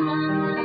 Música